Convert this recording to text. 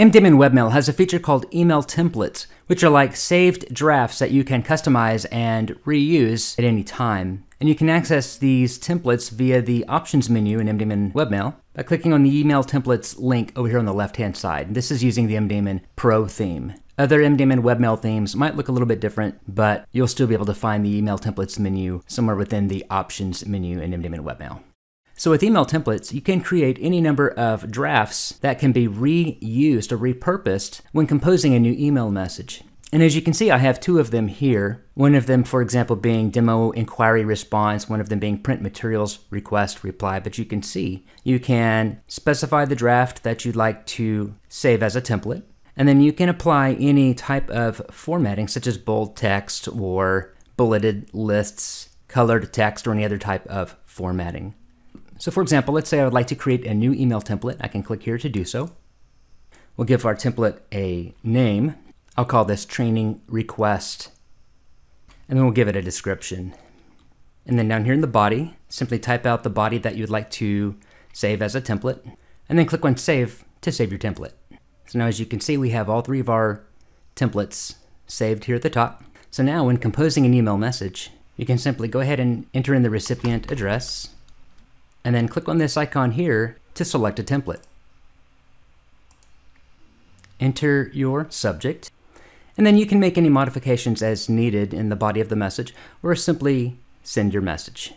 MDaemon Webmail has a feature called Email Templates, which are like saved drafts that you can customize and reuse at any time. And you can access these templates via the Options menu in MDaemon Webmail by clicking on the Email Templates link over here on the left-hand side. This is using the MDaemon Pro theme. Other MDaemon webmail themes might look a little bit different, but you'll still be able to find the email templates menu somewhere within the options menu in MDaemon webmail. So with email templates, you can create any number of drafts that can be reused or repurposed when composing a new email message. And as you can see, I have two of them here. One of them, for example, being demo inquiry response, one of them being print materials request reply. But you can see, you can specify the draft that you'd like to save as a template. And then you can apply any type of formatting, such as bold text or bulleted lists, colored text, or any other type of formatting. So for example, let's say I would like to create a new email template. I can click here to do so. We'll give our template a name. I'll call this training request. And then we'll give it a description. And then down here in the body, simply type out the body that you'd like to save as a template. And then click on save to save your template. So now as you can see, we have all three of our templates saved here at the top. So now when composing an email message, you can simply go ahead and enter in the recipient address, and then click on this icon here to select a template. Enter your subject, and then you can make any modifications as needed in the body of the message, or simply send your message.